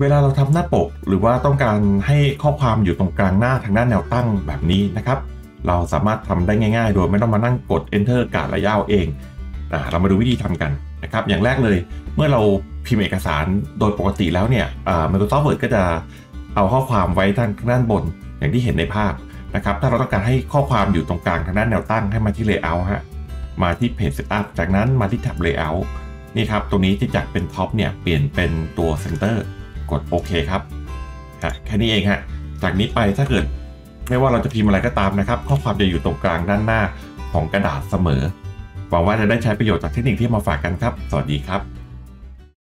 เวลาเราทำหน้าปก หรือว่าต้องการให้ข้อความอยู่ตรงกลางหน้าทางด้านแนวตั้งแบบนี้นะครับ เราสามารถทำได้ง่าย ๆ โดยไม่ต้องมานั่งกด enter กาดระยะเอาเองเรามาดูวิธีทำกันนะครับ อย่างแรกเลยเมื่อเราพิมพ์เอกสารโดยปกติแล้วเนี่ยอ่า Microsoft Word ก็จะเอาข้อความไว้ทางด้านบนอย่างที่เห็นในภาพนะครับ ถ้าเราต้องการให้ข้อความอยู่ตรงกลางทางด้านแนวตั้งให้มาที่ Layout ฮะ มาที่ Page Setup จากนั้นมาที่แท็บ Layout นี่ครับ ตรงนี้ที่จากเป็นท็อปเนี่ยเปลี่ยนเป็นตัว Center กดโอเคครับฮะแค่นี้เองฮะจากนี้ไปถ้าเกิดไม่ว่าเราจะพิมพ์อะไรก็ตามนะครับ ข้อความจะอยู่ตรงกลางด้านหน้าของกระดาษเสมอหวังว่าจะได้ใช้ประโยชน์จากเทคนิคที่มาฝากกันครับ สวัสดีครับ